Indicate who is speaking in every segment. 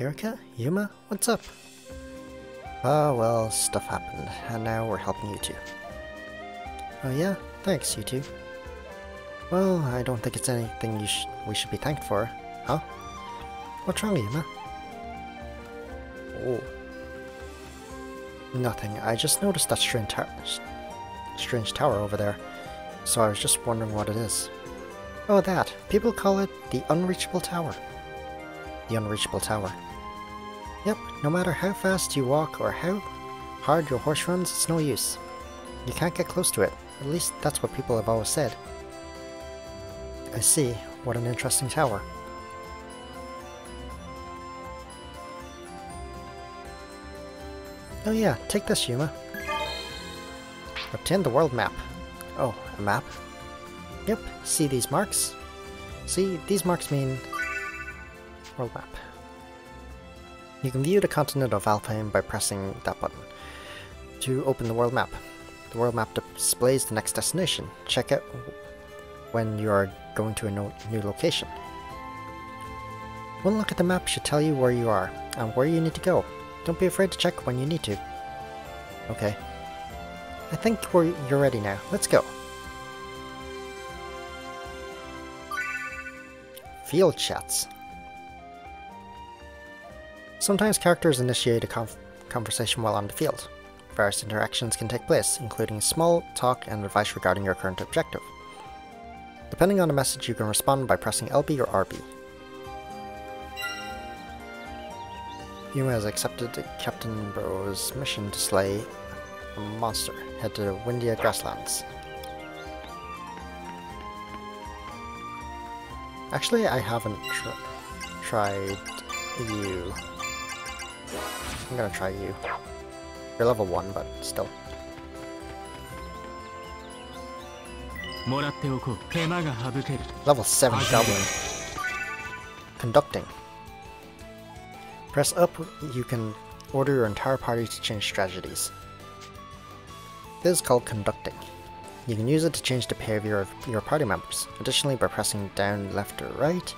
Speaker 1: Kirika? Yuma? What's up? Ah, well, stuff happened, and now we're helping you two. Oh yeah? Thanks, you two. Well, I don't think it's anything you sh we should be thanked for, huh? What's wrong, Yuma? Oh. Nothing. I just noticed that strange, tower, strange tower over there, so I was just wondering what it is. Oh, that. People call it the Unreachable Tower. The Unreachable Tower. Yep, no matter how fast you walk or how hard your horse runs, it's no use. You can't get close to it. At least that's what people have always said. I see. What an interesting tower. Oh yeah, take this, Yuma. Obtain the world map. Oh, a map? Yep, see these marks? See, these marks mean... world map. You can view the continent of Alfheim by pressing that button. To open the world map. The world map displays the next destination. Check it when you are going to a new location. One look at the map should tell you where you are and where you need to go. Don't be afraid to check when you need to. Okay. I think we're, you're ready now. Let's go. Field chats. Sometimes characters initiate a conversation while on the field. Various interactions can take place, including small talk and advice regarding your current objective. Depending on the message, you can respond by pressing LB or RB. Yuma has accepted Captain Bro's mission to slay a monster. Head to Windia Grasslands. Actually, I haven't tr tried you. I'm gonna try you. You're level 1, but still. Level 7 Goblin. Conducting. Press up, you can order your entire party to change strategies. This is called conducting. You can use it to change the behavior of your party members. Additionally, by pressing down, left, or right,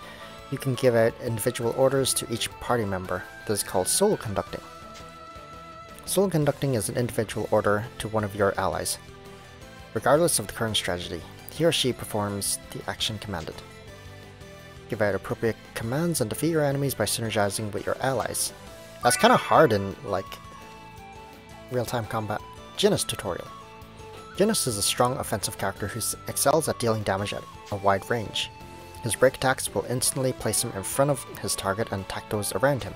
Speaker 1: you can give out individual orders to each party member. This is called solo conducting. Solo conducting is an individual order to one of your allies. Regardless of the current strategy, he or she performs the action commanded. Give out appropriate commands and defeat your enemies by synergizing with your allies. That's kind of hard in, like, real-time combat. Jinas tutorial. Jinas is a strong offensive character who excels at dealing damage at a wide range. His break attacks will instantly place him in front of his target and attack those around him.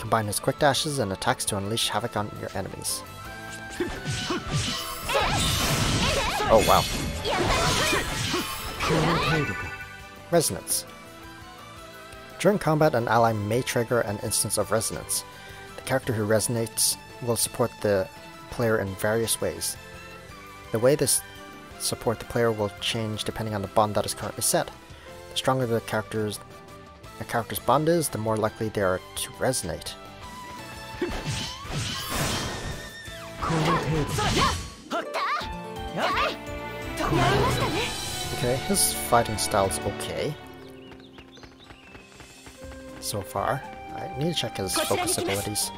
Speaker 1: Combine his quick dashes and attacks to unleash havoc on your enemies. Oh wow. Resonance. During combat, an ally may trigger an instance of resonance. The character who resonates will support the player in various ways. The way this support the player will change depending on the bond that is currently set. The stronger the character's a character's bond is, the more likely they are to resonate. Okay, his fighting style's okay so far. I need to check his focus abilities.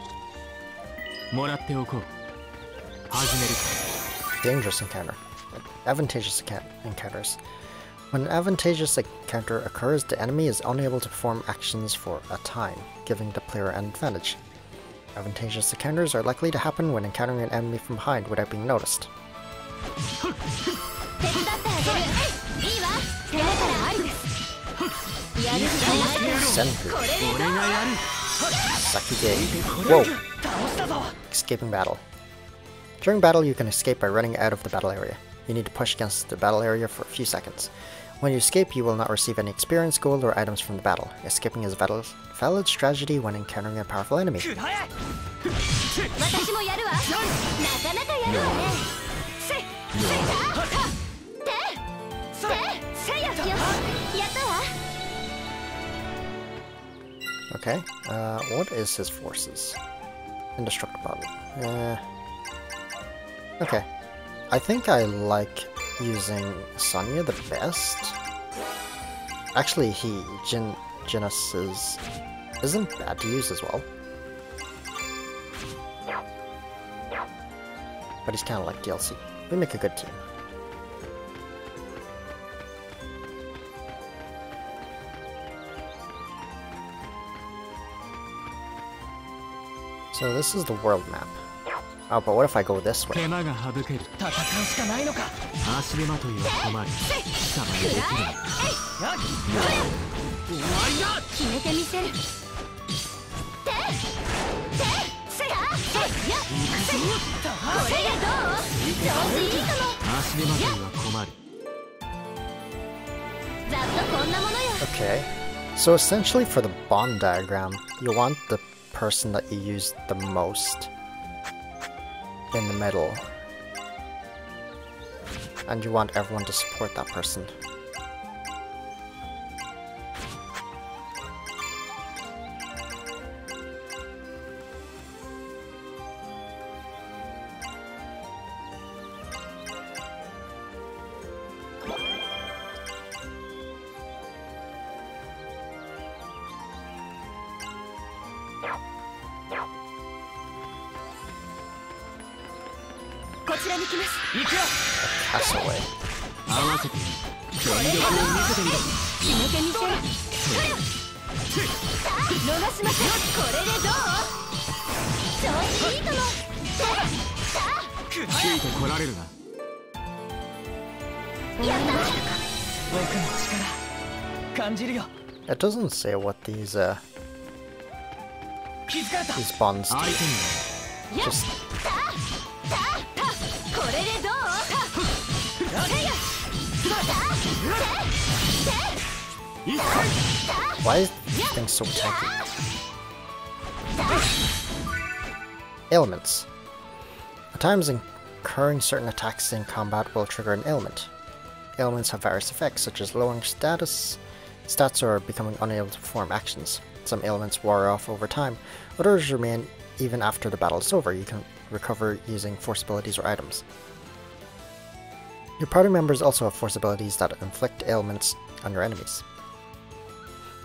Speaker 1: Dangerous encounter. Advantageous encounters. When an advantageous encounter occurs, the enemy is unable to perform actions for a time, giving the player an advantage. Advantageous encounters are likely to happen when encountering an enemy from behind without being noticed. Senpu. Sakige. Whoa! Escaping battle. During battle, you can escape by running out of the battle area. You need to push against the battle area for a few seconds. When you escape, you will not receive any experience, gold, or items from the battle. Escaping is a valid, valid strategy when encountering a powerful enemy. Okay, uh, what is his forces? Indestructible. Uh, okay. I think I like using Sonia the best. Actually, he, Jin, Jinas's isn't bad to use as well. But he's kind of like DLC. We make a good team. So this is the world map. Oh, but what if I go this way? Okay, so essentially for the bond diagram, you want the person that you use the most in the middle. And you want everyone to support that person. Castaway.
Speaker 2: 合わせて全力を見せてみろ
Speaker 3: 決めてみせる逃しませんこれでどう調子いいかも
Speaker 2: ついてこられるな。
Speaker 3: やった
Speaker 2: 僕の力感じるよ。
Speaker 1: It doesn't say what these uh these bonds
Speaker 2: 相
Speaker 1: do. Just why is this thing so tanky? Ailments. At times incurring certain attacks in combat will trigger an ailment. Ailments have various effects, such as lowering status, stats or becoming unable to perform actions. Some ailments wear off over time, others remain even after the battle is over. You can recover using force abilities or items. Your party members also have force abilities that inflict ailments on your enemies.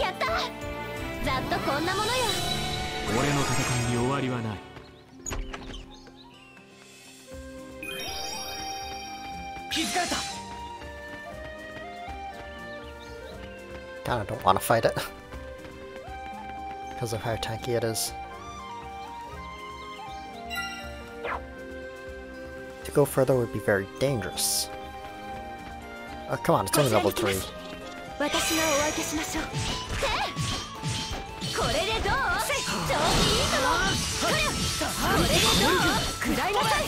Speaker 3: やったざっとこんなものよ
Speaker 2: 俺の戦いに終わりはない気づかれた
Speaker 1: Kinda don't want to fight it. Because of how tanky it is. To go further would be very dangerous. Oh, come on, it's only level 3.
Speaker 3: 私がお相手しましょうこれでどう調子いいかもこれでどう食らいなさい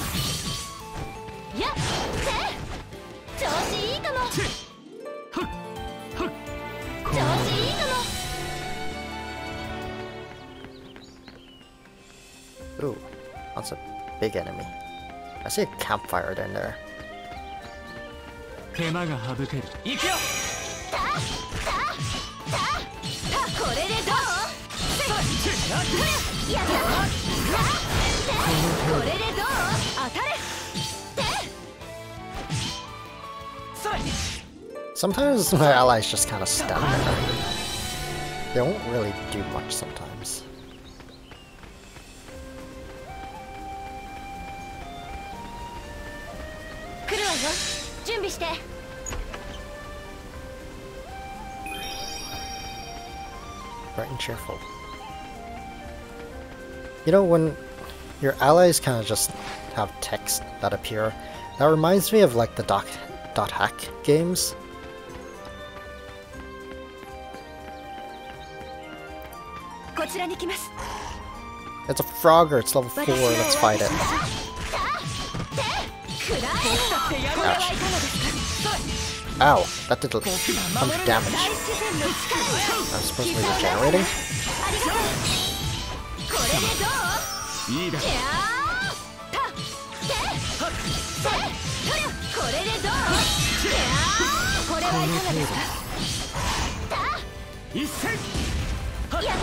Speaker 3: やって調子いいかも調子いいかも
Speaker 1: Ooh, that's a big enemy. I see a campfire down there.
Speaker 2: 手間が省ける行くよ
Speaker 3: これでどうやったこれでどう当たれ
Speaker 1: Sometimes my allies just kind of stand there. They won't really do much sometimes. You know, when your allies kind of just have text that appear, that reminds me of like the doc, dot hack games. It's a frogger, it's level 4, let's fight it. Ow, that did a ton of damage. I'm supposed to be regenerating?
Speaker 3: これでどう
Speaker 2: いいだ
Speaker 3: いやーたてせとりゃこれでどういやーこれはいかがですか
Speaker 2: 一戦
Speaker 3: やっ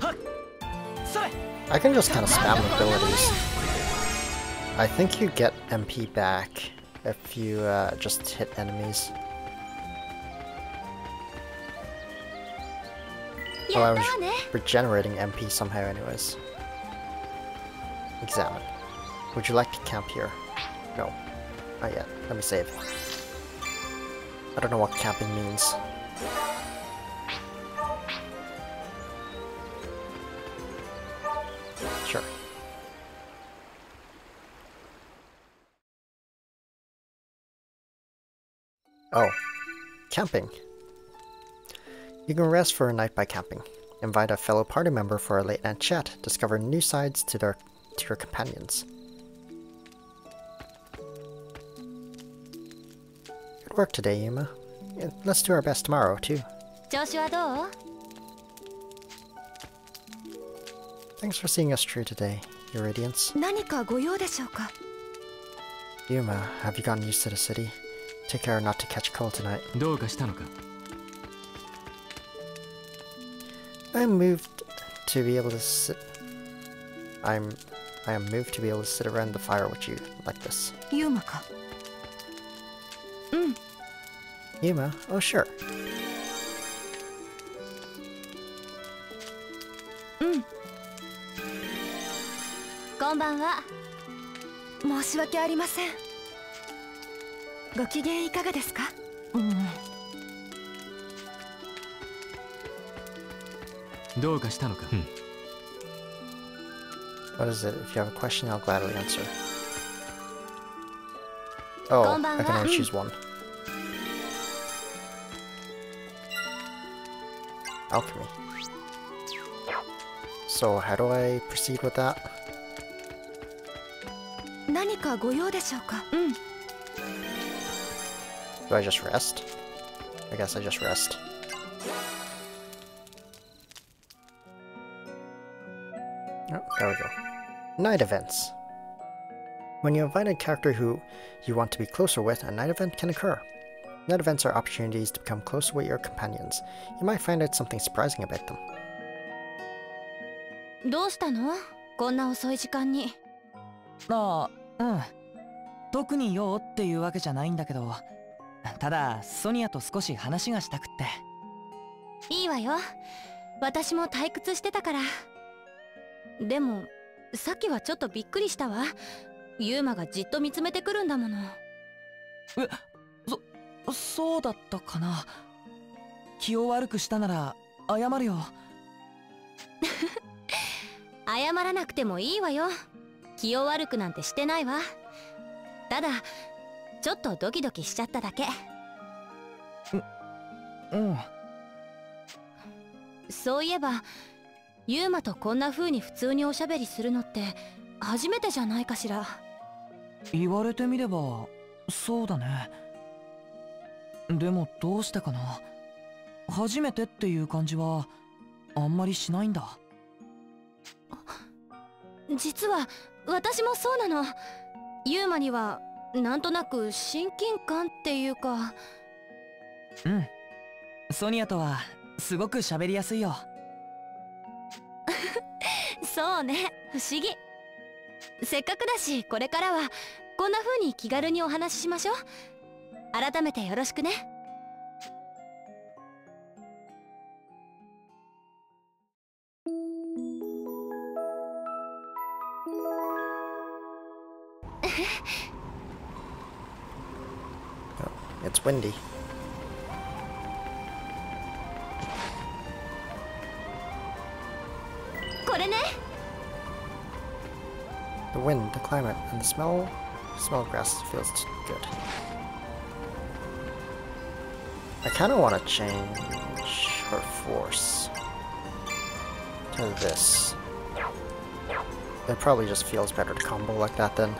Speaker 3: た
Speaker 2: それ
Speaker 1: I can just kind of spam abilities. I think you get MP back if you uh, just hit enemies.
Speaker 3: や
Speaker 1: Well, I
Speaker 3: った
Speaker 1: was
Speaker 3: わね
Speaker 1: regenerating MP somehow anyways. Examine. Would you like to camp here? No. Not yet. Let me save. I don't know what camping means. Sure. Oh. Camping. You can rest for a night by camping. Invite a fellow party member for a late night chat. Discover new sides to their to your companions. Good work today, Yuma. Let's do our best tomorrow, too.
Speaker 3: Joshua,
Speaker 1: Thanks for seeing us through today, Your Radiance. Yuma, have you gotten used to the city? Take care not to catch cold tonight. I moved to be able to sit. I'm I am moved to be able to sit around the fire with you like this.
Speaker 3: ユーマか
Speaker 1: Yuma? Oh, sure.
Speaker 3: こんばんは申し訳ありませんご機嫌いかがですか
Speaker 2: どうかしたのか
Speaker 1: What is it? If you have a question, I'll gladly answer. Oh, I can only choose one. Alchemy. So, how do I proceed with that?
Speaker 3: 何かご用でしょうかうん
Speaker 1: Do I just rest? I guess I just rest. Night events. When you invite a character who you want to be closer with, a night event can occur. Night events are opportunities to become closer with your companions. You might find out something surprising about them.
Speaker 3: どうしたのこんな遅い時間に
Speaker 4: ああうん特に用っていうわけじゃないんだけどただソニアと少し話がしたくって
Speaker 3: いいわよ私も退屈してたからでもさっきはちょっとびっくりしたわ。ユーマがじっと見つめてくるんだもの。
Speaker 4: そうだったかな。気を悪くしたなら謝るよ。
Speaker 3: 謝らなくてもいいわよ。気を悪くなんてしてないわ。ただちょっとドキドキしちゃっただけ。
Speaker 4: うん。
Speaker 3: そういえばユーマとこんな風に普通におしゃべりするのって初めてじゃないかしら。
Speaker 4: 言われてみればそうだね。でもどうしてかな。初めてっていう感じはあんまりしないんだ。
Speaker 3: 実は私もそうなの。ユーマにはなんとなく親近感っていうか。
Speaker 4: うん。ソニアとはすごく喋りやすいよ
Speaker 3: そうね。不思議。せっかくだしこれからはこんな風に気軽にお話ししましょう。改めてよろしくね。
Speaker 1: It's windy. wind, the climate, and the smell. Smell grass feels good. I kind of want to change her force to this. It probably just feels better to combo like that then.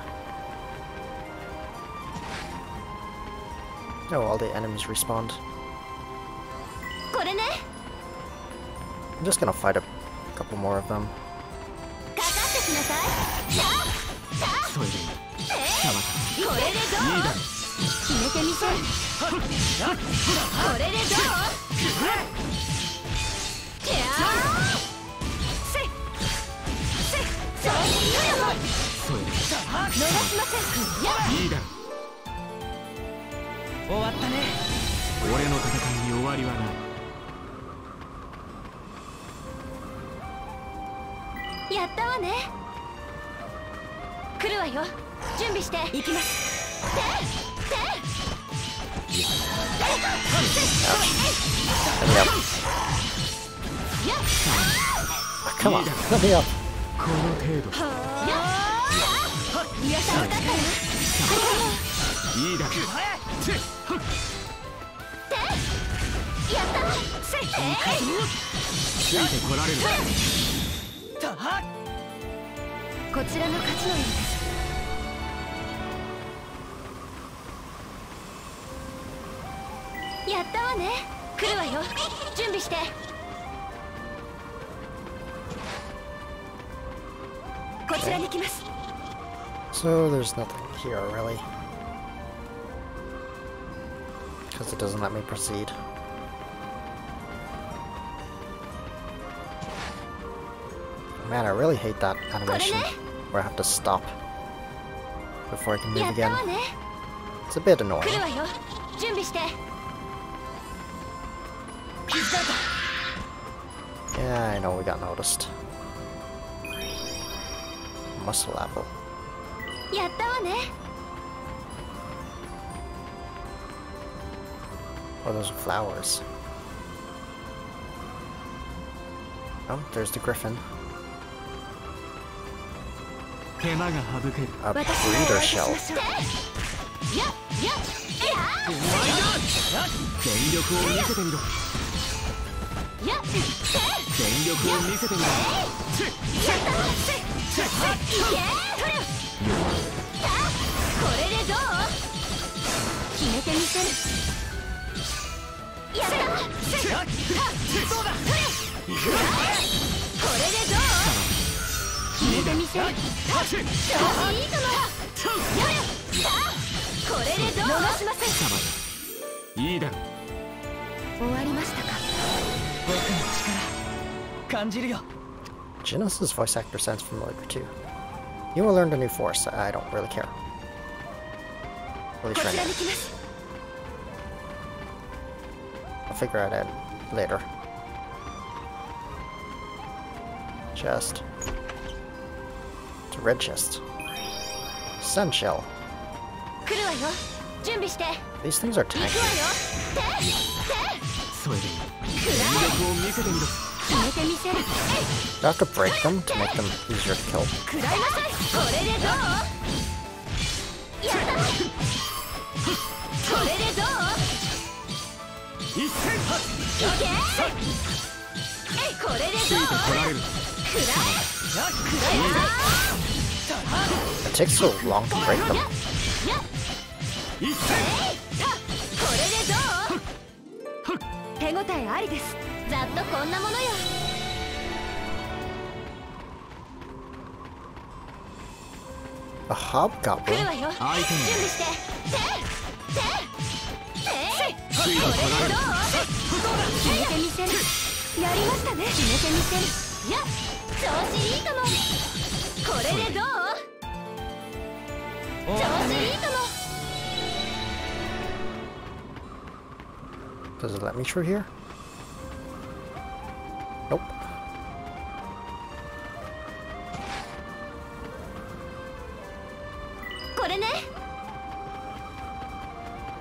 Speaker 1: Oh, all the enemies respawned. I'm just gonna fight a couple more of them.
Speaker 3: かかってきなさい。さあ
Speaker 2: それでい。い。貴様
Speaker 3: これでどう
Speaker 2: い。い。だろ
Speaker 3: 決めてみせるこれでどうじゃあせい。せい。そうい。うの
Speaker 2: それでい。い。
Speaker 3: 逃しませんや
Speaker 2: い。い。だろ
Speaker 4: 終わったね
Speaker 2: 俺の戦い。に終わりはない。
Speaker 3: やったわね来るわよ。準備して。行きます。てて
Speaker 1: Let me up. Come on, let me up.
Speaker 2: この程度
Speaker 3: い
Speaker 2: いいだろ
Speaker 3: やった。わせい
Speaker 2: ついてこられる
Speaker 3: こちらの勝ちのようですやったわね来るわよ準備してこちらに来ます
Speaker 1: So there's nothing here, really. Because it doesn't let me proceed. Man, I really hate that animation where I have to stop before I can move again. It's a bit annoying. Yeah, I know we got noticed. Muscle apple. Oh, those are flowers. Oh, there's the griffin.
Speaker 2: 手間が省ける。
Speaker 3: あ
Speaker 1: breeder
Speaker 2: 全力を見せてみろ全力を見せてみろ
Speaker 3: これでどう決めてみせるやった。そうだ決めてみせる調子いいかもやれさあこれでどう逃しません
Speaker 2: 貴様いいだろ
Speaker 3: 終わりましたか
Speaker 4: 僕の力感じるよ
Speaker 1: Genesis voice actor sounds familiar too. You will learn the new force. I don't really care. At
Speaker 3: こ
Speaker 1: least
Speaker 3: ち
Speaker 1: right
Speaker 3: ら
Speaker 1: now.
Speaker 3: に来ます
Speaker 1: I'll figure it out later. Chest. to red chest. Sun shell. These things are tiny. Do I have to break them to make them easier to kill?
Speaker 3: Okay. らいなさいこれでどうやったわこれでどう
Speaker 2: 一戦
Speaker 3: いけえいこれで
Speaker 2: ついて
Speaker 3: どう
Speaker 2: こられる
Speaker 3: くらえ
Speaker 1: It takes so long to break them.
Speaker 3: や
Speaker 2: 一戦
Speaker 3: これでどう手応えありですざっとこんなものよ
Speaker 1: A hobgoblin?
Speaker 3: 来 調子いいかもこれでどう？調子いいかも
Speaker 1: Does it let me through here? Nope.
Speaker 3: これね。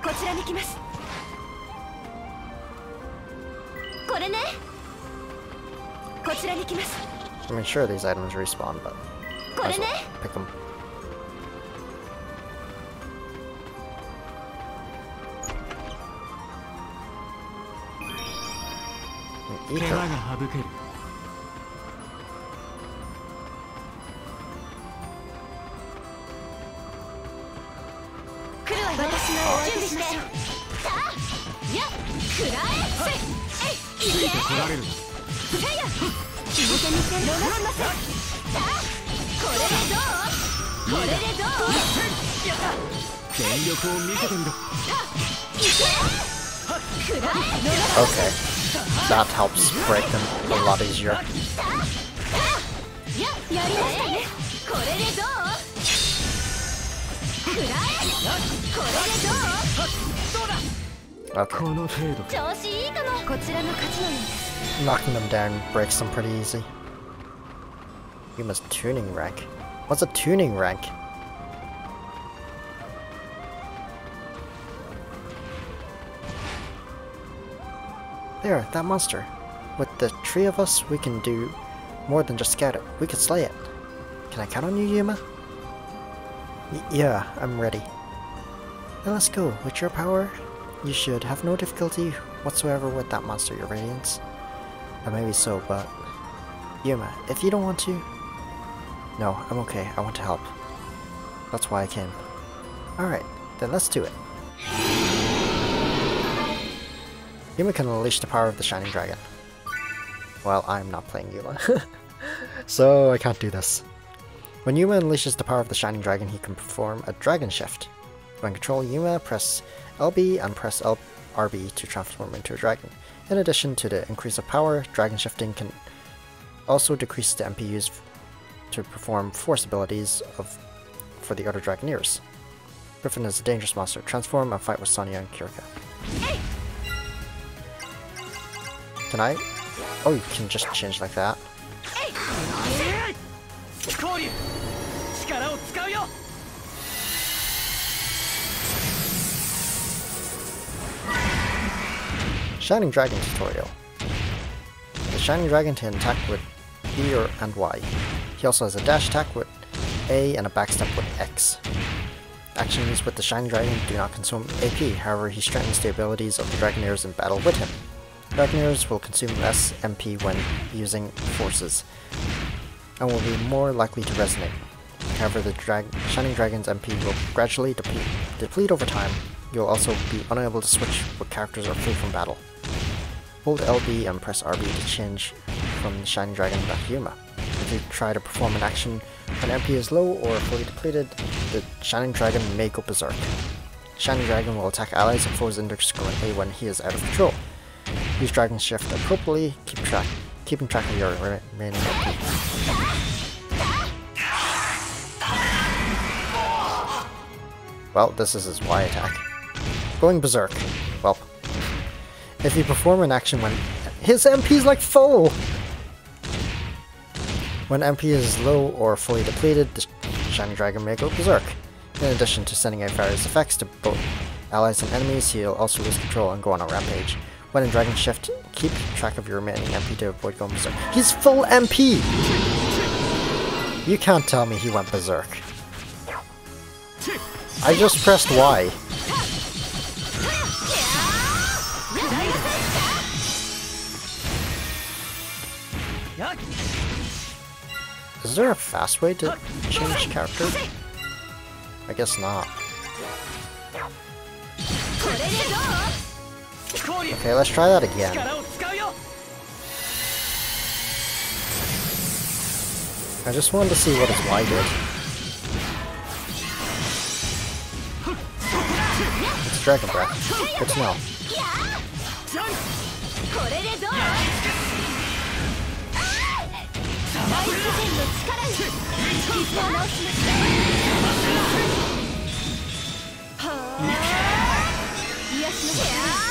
Speaker 3: こちらに来ます。これね。こちらに来ます。
Speaker 1: I mean, sure, these items respawn, but might as well pick them. Okay. That helps break them a lot easier. Okay. Knocking them down breaks them pretty easy. You must tuning rank. What's a tuning rank? There, that monster. With the three of us, we can do more than just scout it. We can slay it. Can I count on you, Yuma? Y- yeah, I'm ready. Then let's go. With your power, you should have no difficulty whatsoever with that monster, your radiance. Or maybe so, but... Yuma, if you don't want to... No, I'm okay. I want to help. That's why I came. Alright, then let's do it. Yuma can unleash the power of the Shining Dragon. Well, I'm not playing Yuma. so I can't do this. When Yuma unleashes the power of the Shining Dragon, he can perform a Dragon Shift. When controlling Yuma, press LB and press L RB to transform into a dragon. In addition to the increase of power, Dragon Shifting can also decrease the MP used to perform force abilities of for the other Dragoneers. Griffin is a dangerous monster. Transform and fight with Sonia and Kirika. Can I? Oh, you can just change like that. Shining Dragon tutorial. The Shining Dragon can attack with B or and Y. He also has a dash attack with A and a backstep with X. Actions with the Shining Dragon do not consume AP, however he strengthens the abilities of the Dragoneers in battle with him. Dragoneers will consume less MP when using forces, and will be more likely to resonate. However, the drag Shining Dragon's MP will gradually deplete, deplete over time. You'll also be unable to switch what characters are free from battle. Hold LB and press RB to change from the Shining Dragon back to Yuma. If you try to perform an action when MP is low or fully depleted, the Shining Dragon may go berserk. Shining Dragon will attack allies and foes indiscriminately when he is out of control. Use Dragon Shift appropriately, keep track, keeping track of your remaining. Well, this is his Y attack. Going berserk. Well, if you perform an action when his MP is like full. When MP is low or fully depleted, the Shining Dragon may go berserk. In addition to sending out various effects to both allies and enemies, he'll also lose control and go on a rampage. When in Dragon Shift, keep track of your remaining MP to avoid going berserk. He's full MP! You can't tell me he went berserk. I just pressed Y. Is there a fast way to change character? I guess not. Okay, let's try that again. I just wanted to see what it's Y did. It's Dragon Breath. Good to know. Yeah.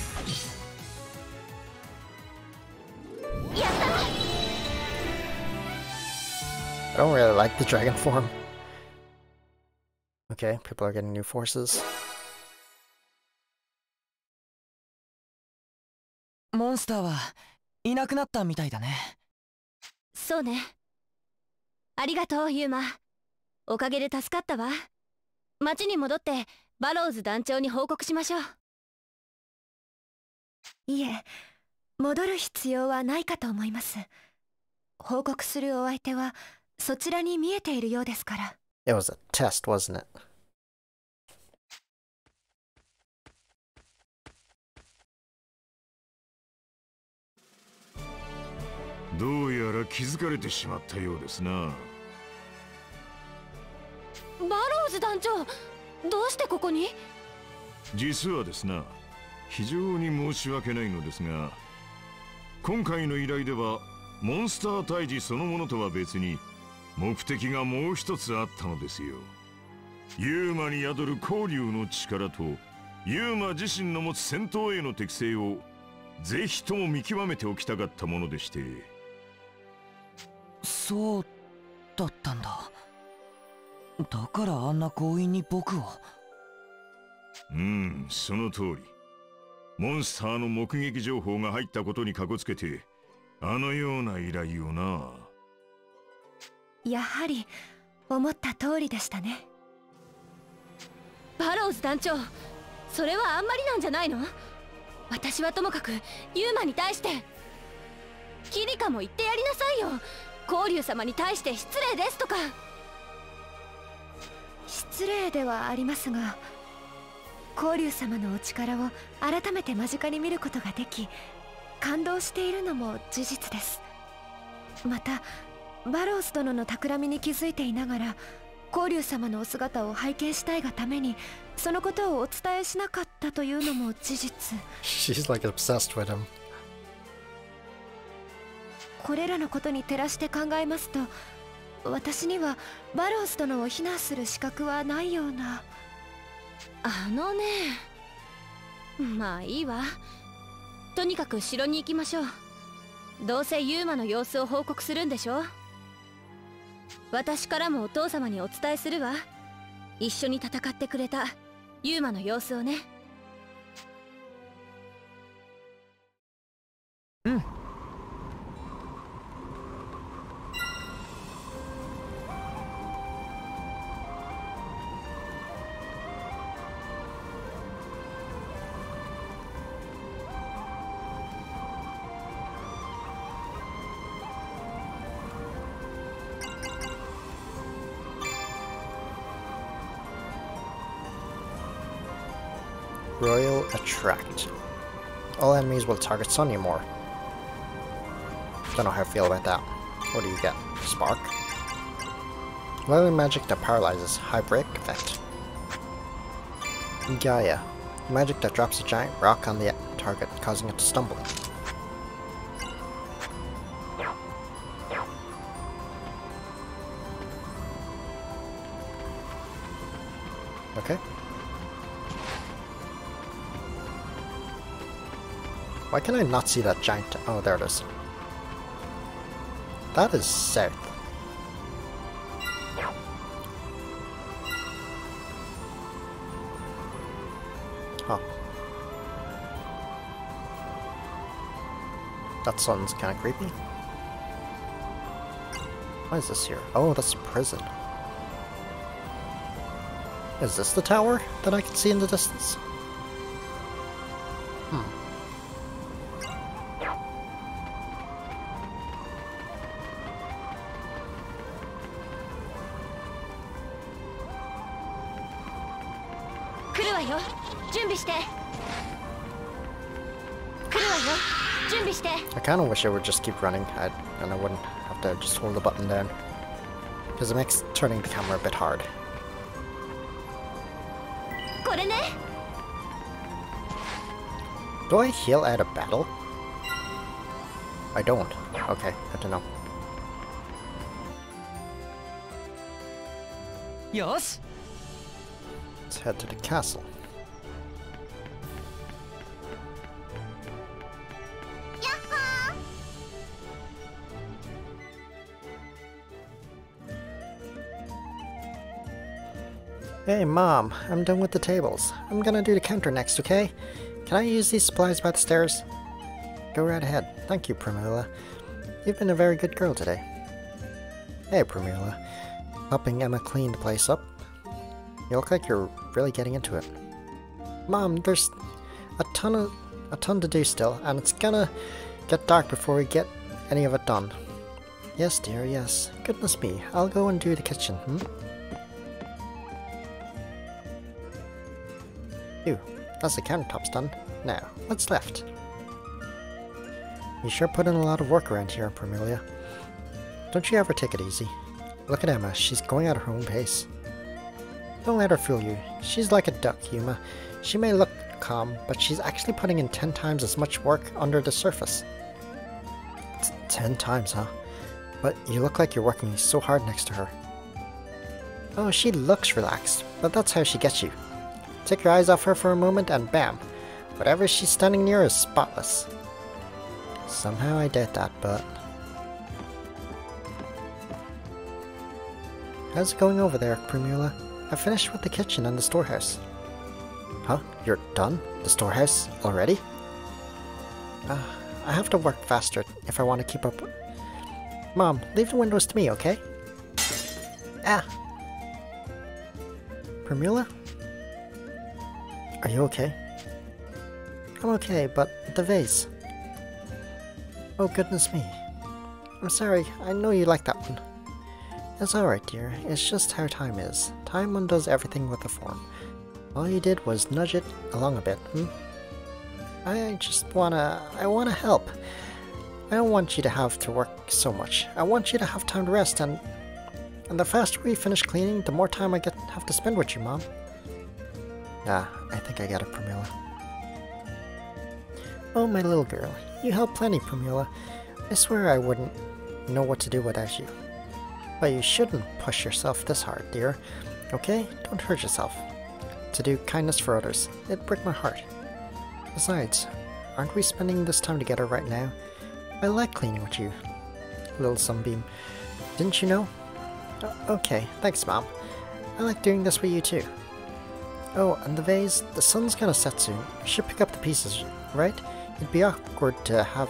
Speaker 1: like the dragon form. Okay, people are getting new forces.
Speaker 4: モンスターはいなくなったみたいだね。
Speaker 3: そうね。ありがとうユーマ。おかげで助かったわ。町に戻ってバローズ団長に報告しましょう。
Speaker 5: いえ戻る必要はないかと思います。報告するお相手はそちらに見えているようですから。
Speaker 1: It was a test, wasn't it?
Speaker 6: どうやら気づかれてしまったようですな。
Speaker 3: バローズ団長どうしてここに？
Speaker 6: 実はですな非常に申し訳ないのですが今回の依頼ではモンスター退治そのものとは別に目的がもう一つあったのですよ。ユーマに宿る交流の力とユーマ自身の持つ戦闘への適性をぜひとも見極めておきたかったものでして。
Speaker 4: そうだったんだ。だからあんな強引に僕を。
Speaker 6: うんその通り。モンスターの目撃情報が入ったことにかこつけてあのような依頼をな
Speaker 5: やはり思った通りでしたね。
Speaker 3: バローズ団長それはあんまりなんじゃないの？私はともかくユーマに対してキリカも言ってやりなさいよ。光竜様に対して失礼ですとか。
Speaker 5: 失礼ではありますが光竜様のお力を改めて間近に見ることができ感動しているのも事実です。またバローズ殿の企みに気づいていながら光竜様のお姿を拝見したいがためにそのことをお伝えしなかったというのも事実。
Speaker 1: She's like obsessed with him.
Speaker 5: これらのことに照らして考えますと私にはバローズ殿を非難する資格はないような。
Speaker 3: あのねまあいいわ。とにかく城に行きましょう。どうせユーマの様子を報告するんでしょ私からもお父様にお伝えするわ。一緒に戦ってくれたユーマの様子をね。
Speaker 1: Attract. All enemies will target Sonia more. Don't know how I feel about that. What do you get? Spark? Lily magic that paralyzes. High break effect. Gaia. Magic that drops a giant rock on the target, causing it to stumble. Why can I not see that giant? Oh, there it is. That is south. Huh. That sounds kind of creepy. Why is this here? Oh, that's a prison. Is this the tower that I can see in the distance? wish it would just keep running I'd, and I wouldn't have to just hold the button down. Because it makes turning the camera a bit hard. Do I heal at a battle? I don't. Okay, good to know.
Speaker 4: Yes.
Speaker 1: Let's head to the castle. Hey, Mom, I'm done with the tables. I'm gonna do the counter next, okay? Can I use these supplies by the stairs? Go right ahead. Thank you, Primula. You've been a very good girl today. Hey, Primula. helping Emma clean the place up. You look like you're really getting into it. Mom, there's a ton of a ton to do still, and it's gonna get dark before we get any of it done. Yes, dear, yes. Goodness me, I'll go and do the kitchen, hmm? Phew, that's the countertops done. Now, what's left? You sure put in a lot of work around here, Primula. Don't you ever take it easy. Look at Emma, she's going at her own pace. Don't let her fool you. She's like a duck, Yuma. She may look calm, but she's actually putting in ten times as much work under the surface. T ten times, huh? But you look like you're working so hard next to her. Oh, she looks relaxed, but that's how she gets you. Take your eyes off her for a moment and bam, whatever she's standing near is spotless. Somehow I doubt that, but... How's it going over there, Primula? I finished with the kitchen and the storehouse. Huh? You're done? The storehouse? Already? Uh, I have to work faster if I want to keep up. Mom, leave the windows to me, okay? Ah! Primula? Are you okay? I'm okay, but the vase. Oh, goodness me. I'm sorry, I know you like that one. It's alright, dear. It's just how time is. Time undoes everything with the form. All you did was nudge it along a bit, hmm? I just wanna... I wanna help. I don't want you to have to work so much. I want you to have time to rest, and... And the faster we finish cleaning, the more time I get have to spend with you, Mom. Ah, I think I got it, Primula. Oh, my little girl. You help plenty, Primula. I swear I wouldn't know what to do without you. But you shouldn't push yourself this hard, dear. Okay? Don't hurt yourself. To do kindness for others, it'd break my heart. Besides, aren't we spending this time together right now? I like cleaning with you, little sunbeam. Didn't you know? okay, thanks, Mom. I like doing this with you too. Oh, and the vase, the sun's gonna set soon. I should pick up the pieces, right? It'd be awkward to have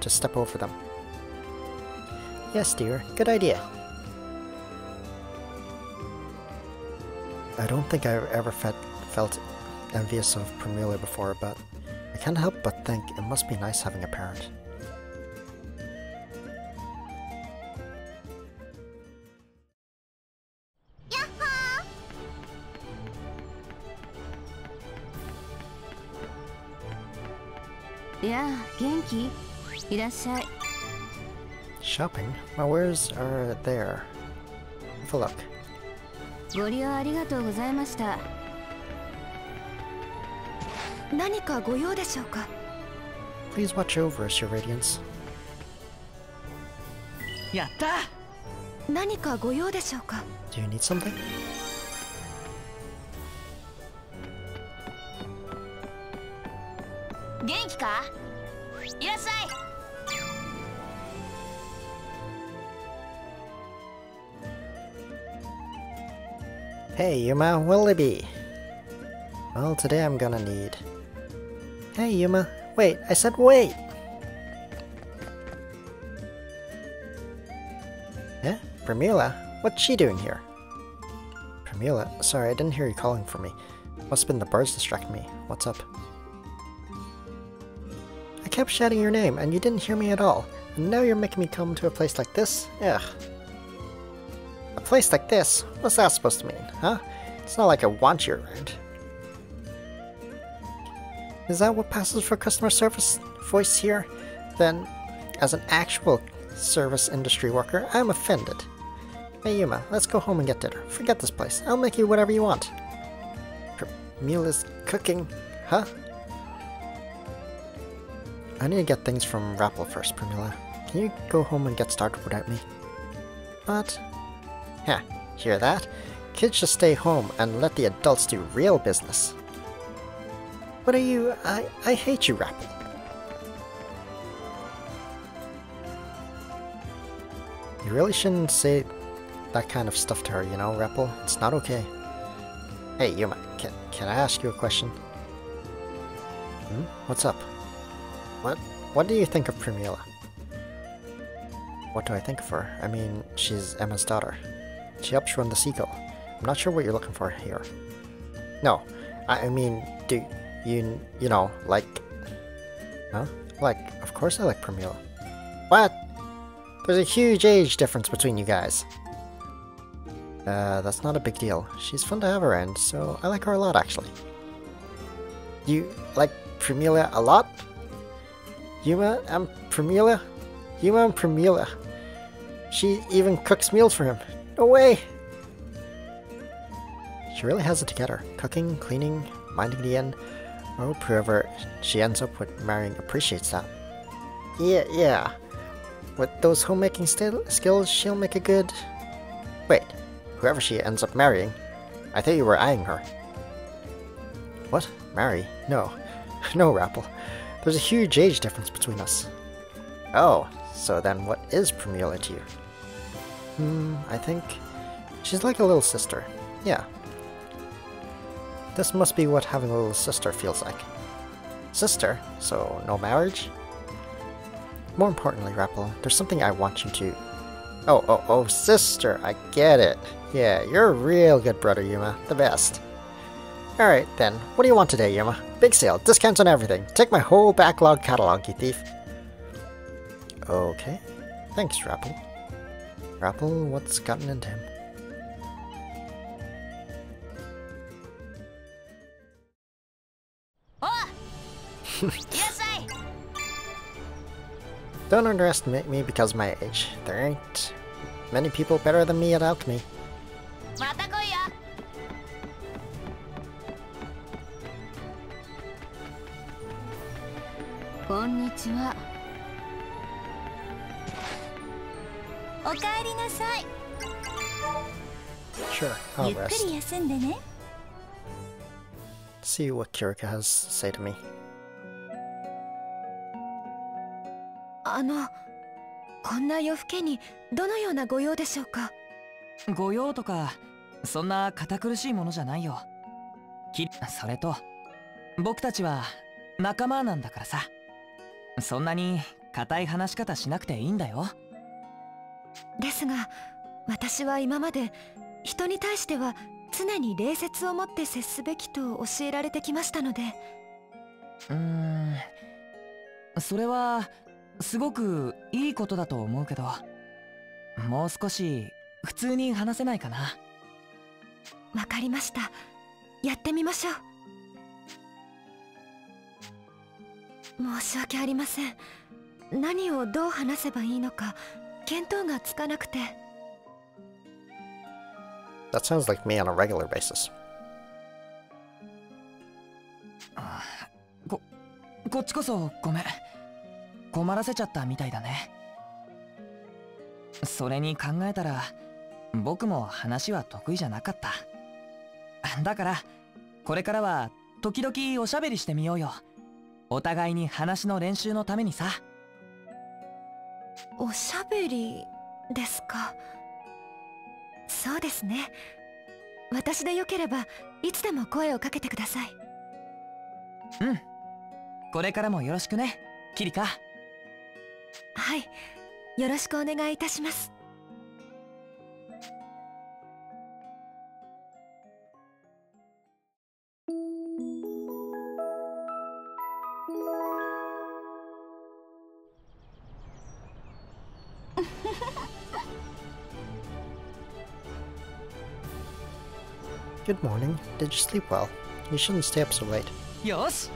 Speaker 1: to step over them. Yes, dear, good idea. I don't think I've ever felt, felt envious of Primula before, but I can't help but think it must be nice having a parent.
Speaker 3: Yeah, 元気いらっしゃい
Speaker 1: Shopping? My wares are there. Have a look.
Speaker 3: ご利用ありがとうございました
Speaker 5: 何かご用でしょうか
Speaker 1: Please watch over us, Your Radiance.
Speaker 4: やった
Speaker 5: 何かご用でしょうか
Speaker 1: Do you need something? Hey, Yuma, will it be? Well, today I'm gonna need... Hey, Yuma, wait, I said wait! Eh? Primula? What's she doing here? Primula? Sorry, I didn't hear you calling for me. Must have been the birds distracting me. What's up? I kept shouting your name, and you didn't hear me at all. And now you're making me come to a place like this? Ugh. A place like this? What's that supposed to mean, huh? It's not like I want you around. Is that what passes for customer service voice here? Then, as an actual service industry worker, I'm offended. Hey Yuma, let's go home and get dinner. Forget this place. I'll make you whatever you want. Her meal is cooking, huh? I need to get things from Rappel first, Primula. Can you go home and get started without me? But yeah, hear that? Kids should stay home and let the adults do real business. What are you? I, I hate you, Rappel. You really shouldn't say that kind of stuff to her, you know, Rappel. It's not okay. Hey, Yuma, can, can I ask you a question? Hmm? What's up? What, what do you think of Primula? What do I think of her? I mean, she's Emma's daughter. She helps run the Seagull. I'm not sure what you're looking for here. No, I, mean, do you, you know, like... Huh? Like, of course I like Primula. What? There's a huge age difference between you guys. Uh, that's not a big deal. She's fun to have around, so I like her a lot, actually. You like Primula a lot? Yuma and Primula? Yuma and Primula. She even cooks meals for him. No way! She really has it together. Cooking, cleaning, minding the inn. Hope oh, whoever she ends up with marrying appreciates that. Yeah, yeah. With those homemaking skills, she'll make a good... Wait, whoever she ends up marrying? I thought you were eyeing her. What? Marry? No. No, Rapple. There's a huge age difference between us. Oh, so then what is Primula to you? Hmm, I think... She's like a little sister. Yeah. This must be what having a little sister feels like. Sister? So, no marriage? More importantly, Rappel, there's something I want you to... Oh, oh, oh, sister, I get it. Yeah, you're a real good brother, Yuma. The best. Alright then, what do you want today, Yuma? Big sale, discounts on everything. Take my whole backlog catalog, you thief. Okay. Thanks, Rapple. Rapple, what's gotten into him? Oh!
Speaker 3: yes, I.
Speaker 1: Don't underestimate me because of my age. There ain't many people better than me at alchemy.
Speaker 3: まおかえりなさい。
Speaker 1: Sure, I'll
Speaker 3: ゆっく
Speaker 1: rest.
Speaker 3: り休んでね。
Speaker 1: See what Kirika has to say to me.
Speaker 5: あのこんな夜更けにどのようなご用でしょうか？
Speaker 4: 御用とかそんな堅苦しいものじゃないよきそれと僕たちは仲間なんだからさそんなに固い話し方しなくていいんだよ
Speaker 5: ですが私は今まで人に対しては常に礼節を持って接すべきと教えられてきましたので。
Speaker 4: うーんそれはすごくいいことだと思うけどもう少し普通に話せないかな。
Speaker 5: わかりました。やってみましょう。申し訳ありません。何をどう話せばいいのか見当がつかなくて。
Speaker 1: That sounds like me on a regular basis.
Speaker 4: ここっちこそごめん。困らせちゃったみたいだね。それに考えたら僕も話は得意じゃなかった。だからこれからは時々おしゃべりしてみようよ。お互いに話の練習のためにさ
Speaker 5: おしゃべりですか？そうですね。私でよければいつでも声をかけてください。
Speaker 4: うん。これからもよろしくね。キリカ。
Speaker 5: はい。よろしくお願いいたします
Speaker 1: Good morning. Did you sleep well? You shouldn't stay up so late.
Speaker 4: Yes.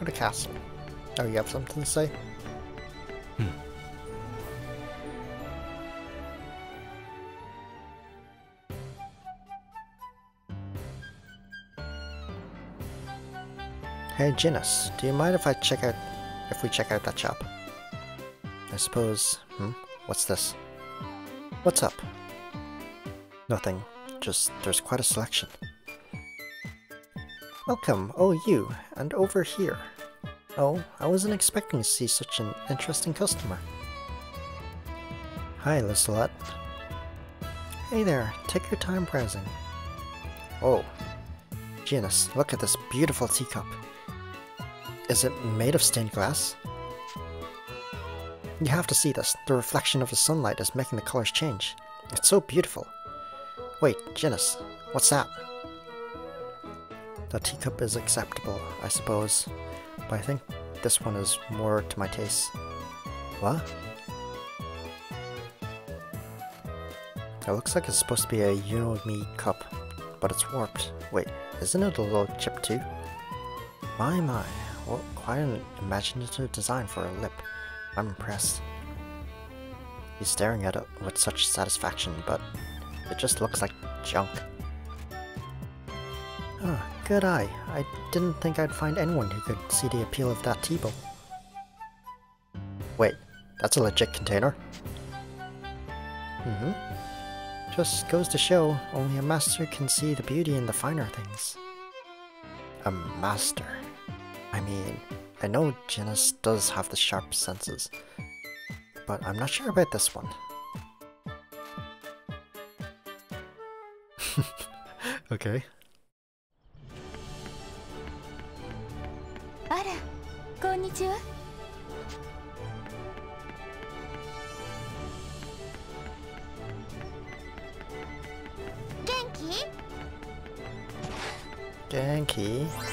Speaker 1: Go to castle. Oh, you have something to say? Hmm. Hey, Jinas, do you mind if I check out if we check out that shop? I suppose. Hmm. What's this? What's up? Nothing. Just there's quite a selection. Welcome, oh you, and over here. Oh, I wasn't expecting to see such an interesting customer. Hi, Lissalette. Hey there, take your time browsing. Oh, Jinas, look at this beautiful teacup. Is it made of stained glass? You have to see this. The reflection of the sunlight is making the colors change. It's so beautiful. Wait, Jinas, what's that? The teacup is acceptable, I suppose, but I think this one is more to my taste. What? It looks like it's supposed to be a yunomi cup, but it's warped. Wait, isn't it a little chip too? My my, well, quite an imaginative design for a lip. I'm impressed. He's staring at it with such satisfaction, but it just looks like junk. Ah, good eye. I didn't think I'd find anyone who could see the appeal of that tea bowl. Wait, that's a legit container? Mm-hmm. Just goes to show, only a master can see the beauty in the finer things. A master. I mean, I know Jinas does have the sharp senses, but I'm not sure about this one. okay.
Speaker 3: あらこんにちは元気
Speaker 1: Genki.